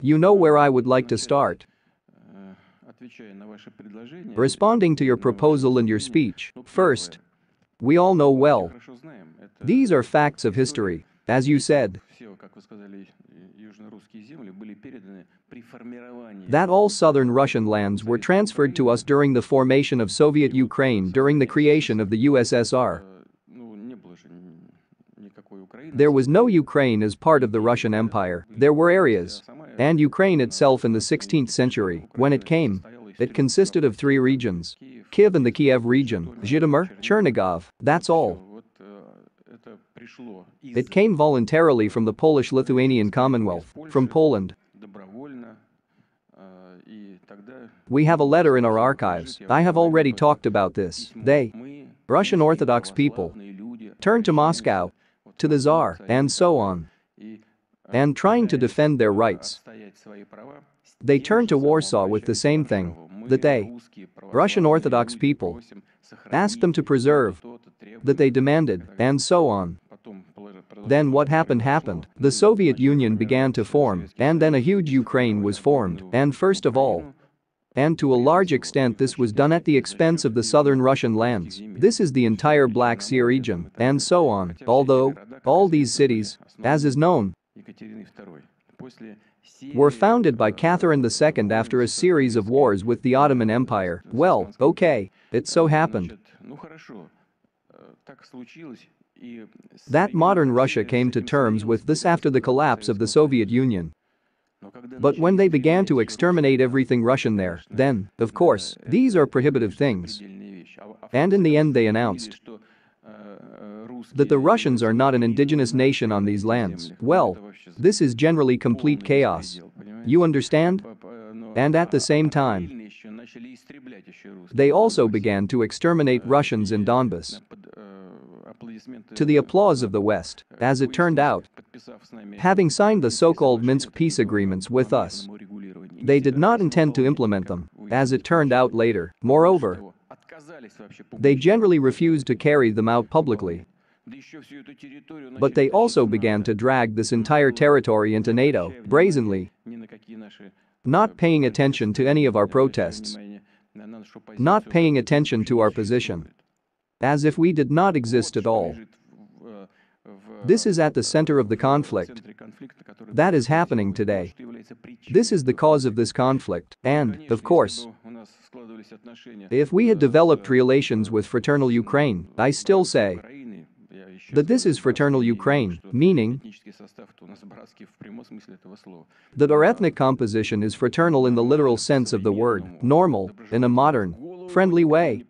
You know where I would like to start. Responding to your proposal and your speech, first, we all know well. These are facts of history. As you said, that all southern Russian lands were transferred to us during the formation of Soviet Ukraine during the creation of the USSR. There was no Ukraine as part of the Russian Empire, there were areas. And Ukraine itself in the 16th century, when it came, it consisted of three regions. Kiev and the Kiev region, Zhytomyr, Chernigov, that's all. It came voluntarily from the Polish-Lithuanian Commonwealth, from Poland. We have a letter in our archives, I have already talked about this, they, Russian Orthodox people, turned to Moscow to the czar, and so on. And trying to defend their rights. They turned to Warsaw with the same thing that they, Russian Orthodox people, asked them to preserve, that they demanded, and so on. Then what happened happened, the Soviet Union began to form, and then a huge Ukraine was formed, and first of all, and to a large extent this was done at the expense of the southern Russian lands. This is the entire Black Sea region, and so on, although all these cities, as is known, were founded by Catherine II after a series of wars with the Ottoman Empire. Well, okay, it so happened. That modern Russia came to terms with this after the collapse of the Soviet Union. But when they began to exterminate everything Russian there, then, of course, these are prohibitive things. And in the end they announced that the Russians are not an indigenous nation on these lands. Well, this is generally complete chaos. You understand? And at the same time, they also began to exterminate Russians in Donbass to the applause of the West. As it turned out, having signed the so-called Minsk peace agreements with us. They did not intend to implement them, as it turned out later. Moreover, they generally refused to carry them out publicly. But they also began to drag this entire territory into NATO, brazenly, not paying attention to any of our protests, not paying attention to our position, as if we did not exist at all. This is at the center of the conflict that is happening today. This is the cause of this conflict, and, of course, if we had developed relations with fraternal Ukraine, I still say that this is fraternal Ukraine, meaning that our ethnic composition is fraternal in the literal sense of the word, normal, in a modern, friendly way.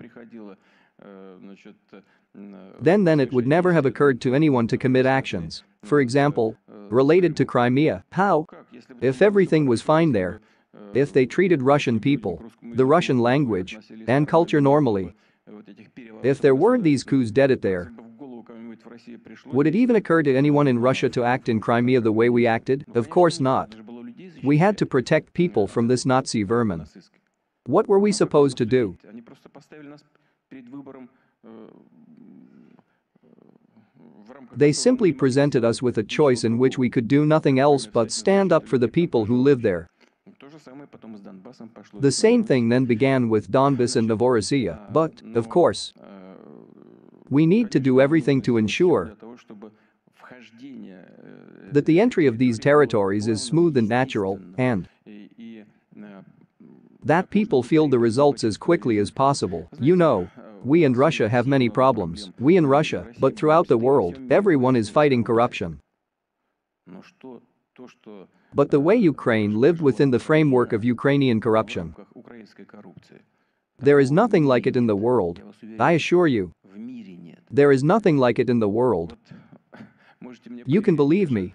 Then then it would never have occurred to anyone to commit actions, for example, related to Crimea. How? If everything was fine there, if they treated Russian people, the Russian language, and culture normally, if there weren't these coups d'etat there, would it even occur to anyone in Russia to act in Crimea the way we acted? Of course not. We had to protect people from this Nazi vermin. What were we supposed to do? They simply presented us with a choice in which we could do nothing else but stand up for the people who live there. The same thing then began with Donbas and Novorossiya, but, of course, we need to do everything to ensure that the entry of these territories is smooth and natural, and that people feel the results as quickly as possible, you know, we and Russia have many problems, we in Russia, but throughout the world, everyone is fighting corruption. But the way Ukraine lived within the framework of Ukrainian corruption, there is nothing like it in the world. I assure you, there is nothing like it in the world. You can believe me.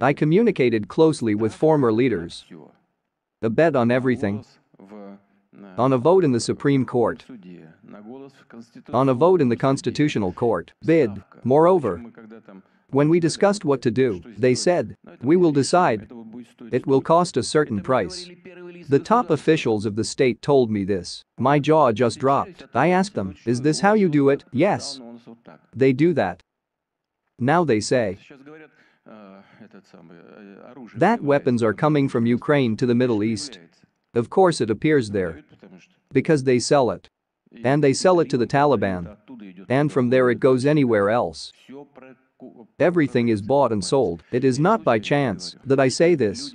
I communicated closely with former leaders. A bet on everything. On a vote in the Supreme Court. On a vote in the Constitutional Court. Bid. Moreover, when we discussed what to do, they said, we will decide. It will cost a certain price. The top officials of the state told me this. My jaw just dropped. I asked them, is this how you do it? Yes. They do that. Now they say that weapons are coming from Ukraine to the Middle East. Of course it appears there. Because they sell it. And they sell it to the Taliban. And from there it goes anywhere else. Everything is bought and sold. It is not by chance that I say this.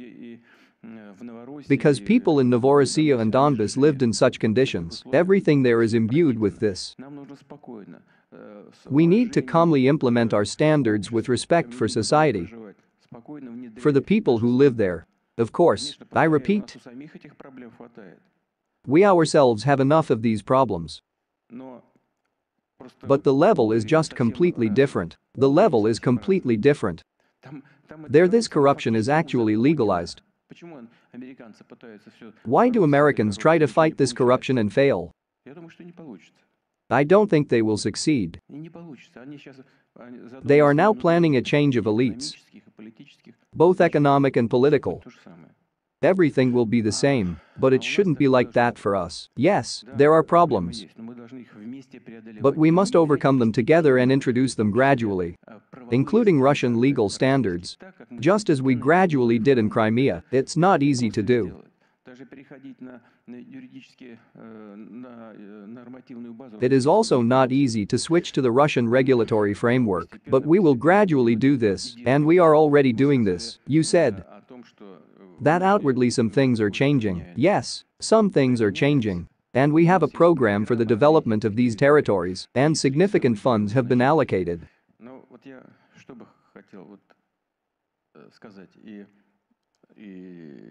Because people in Novorossiya and Donbas lived in such conditions, everything there is imbued with this. We need to calmly implement our standards with respect for society, for the people who live there. Of course, I repeat, we ourselves have enough of these problems. But the level is just completely different. The level is completely different. There, this corruption is actually legalized. Why do Americans try to fight this corruption and fail? I don't think they will succeed. They are now planning a change of elites, both economic and political. Everything will be the same, but it shouldn't be like that for us. Yes, there are problems, but we must overcome them together and introduce them gradually, including Russian legal standards. Just as we gradually did in Crimea, it's not easy to do. It is also not easy to switch to the Russian regulatory framework, but we will gradually do this, and we are already doing this, you said. That outwardly some things are changing, yes, some things are changing. And we have a program for the development of these territories, and significant funds have been allocated.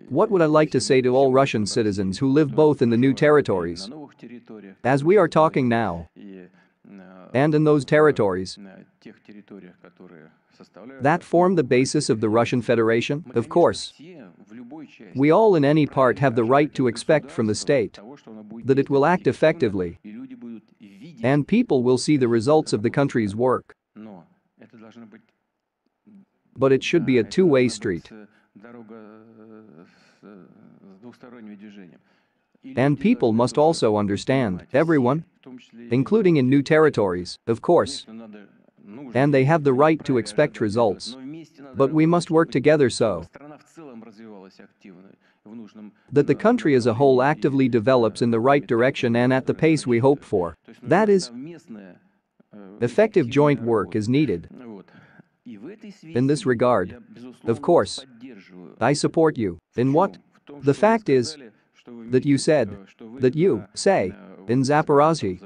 What would I like to say to all Russian citizens who live both in the new territories? As we are talking now, and in those territories that form the basis of the Russian Federation, of course. We all in any part have the right to expect from the state that it will act effectively and people will see the results of the country's work. But it should be a two-way street. And people must also understand, everyone, including in new territories, of course. And they have the right to expect results. But we must work together so that the country as a whole actively develops in the right direction and at the pace we hope for. That is, effective joint work is needed. In this regard, of course, I support you. In what? The fact is, that you said, that you say, in Zaporozhye,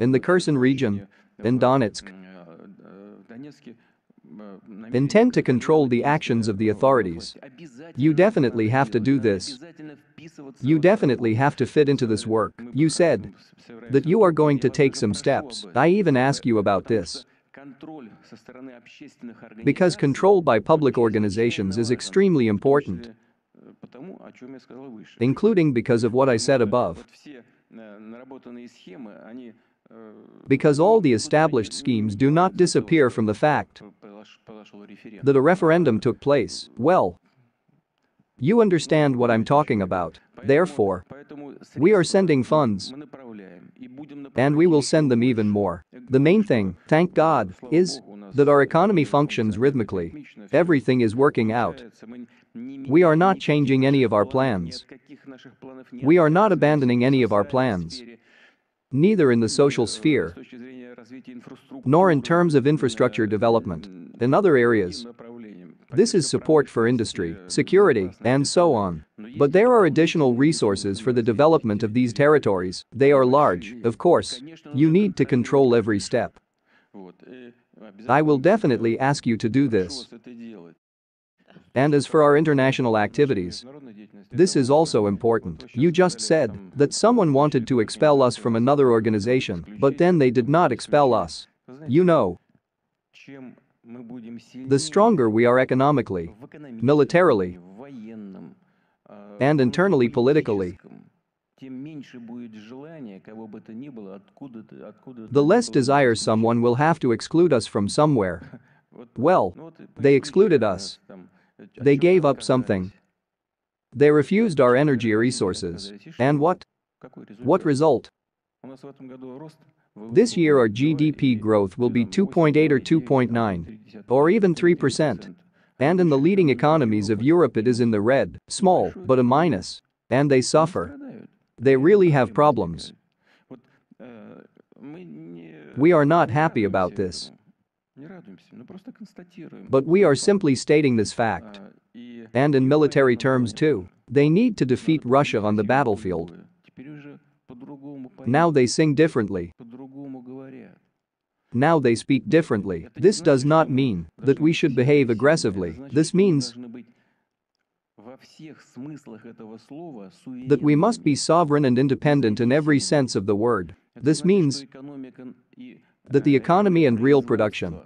in the Kherson region, in Donetsk, intend to control the actions of the authorities. You definitely have to do this. You definitely have to fit into this work. You said that you are going to take some steps. I even ask you about this. Because control by public organizations is extremely important including because of what I said above. Because all the established schemes do not disappear from the fact that a referendum took place, well, you understand what I'm talking about. Therefore, we are sending funds and we will send them even more. The main thing, thank God, is that our economy functions rhythmically. Everything is working out. We are not changing any of our plans. We are not abandoning any of our plans, neither in the social sphere nor in terms of infrastructure development in other areas. This is support for industry, security, and so on. But there are additional resources for the development of these territories, they are large, of course. You need to control every step. I will definitely ask you to do this. And as for our international activities, this is also important. You just said that someone wanted to expel us from another organization, but then they did not expel us. You know, the stronger we are economically, militarily, and internally politically, the less desire someone will have to exclude us from somewhere. Well, they excluded us. They gave up something. They refused our energy resources. And what? What result? This year our GDP growth will be 2.8 or 2.9, or even 3%. And in the leading economies of Europe it is in the red, small, but a minus. And they suffer. They really have problems. We are not happy about this. But we are simply stating this fact. And in military terms too. They need to defeat Russia on the battlefield. Now they sing differently. Now they speak differently. This does not mean that we should behave aggressively. This means that we must be sovereign and independent in every sense of the word. This means that the economy and real production,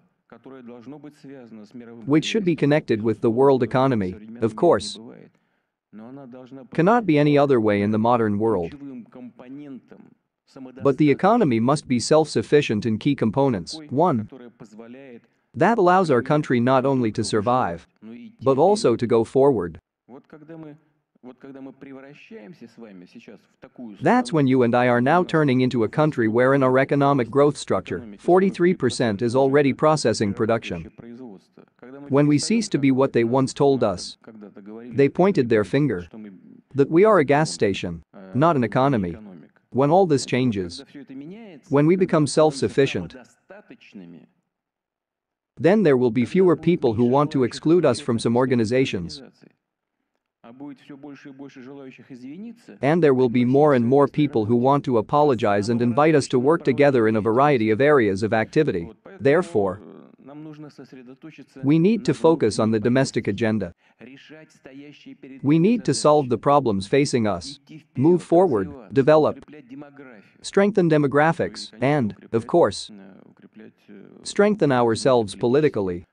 which should be connected with the world economy, of course, cannot be any other way in the modern world. But the economy must be self-sufficient in key components. 1. That allows our country not only to survive, but also to go forward. That's when you and I are now turning into a country where in our economic growth structure, 43% is already processing production. When we cease to be what they once told us, they pointed their finger that we are a gas station, not an economy. When all this changes, when we become self-sufficient, then there will be fewer people who want to exclude us from some organizations. And there will be more and more people who want to apologize and invite us to work together in a variety of areas of activity. Therefore, we need to focus on the domestic agenda. We need to solve the problems facing us, move forward, develop, strengthen demographics, and, of course, strengthen ourselves politically.